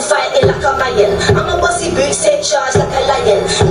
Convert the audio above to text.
fight like a lion. I'm a bossy bitch, set charge like a lion.